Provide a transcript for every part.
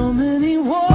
so many wars.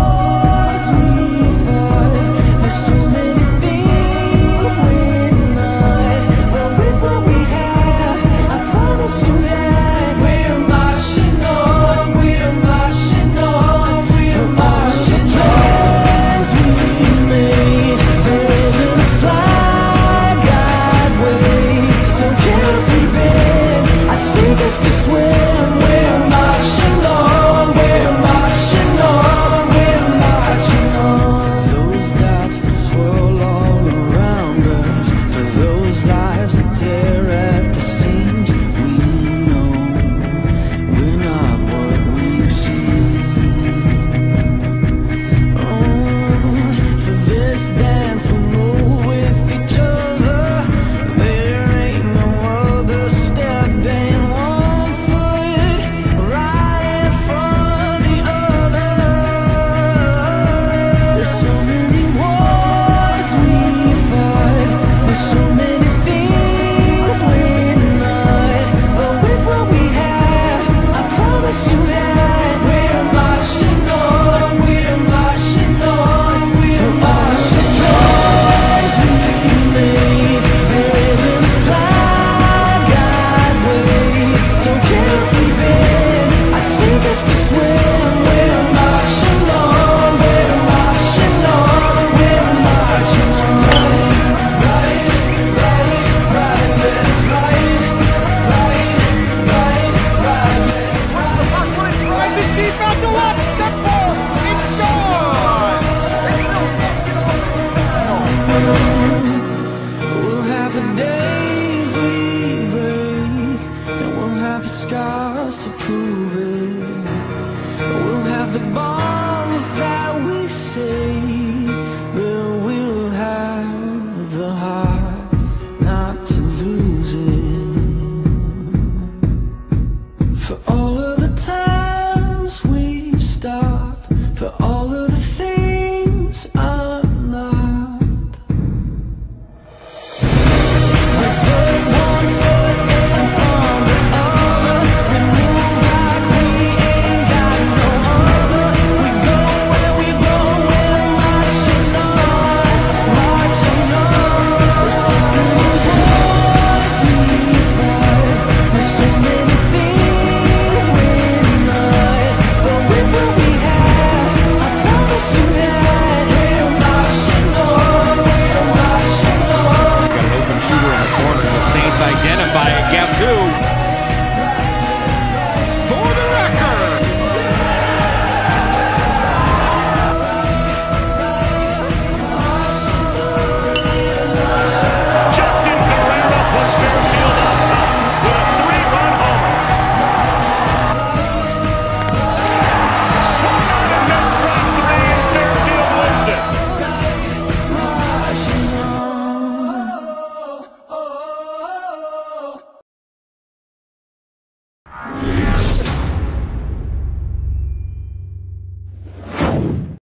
your not to lose it. For all of the times we've stopped For all Let's identify it. Guess who?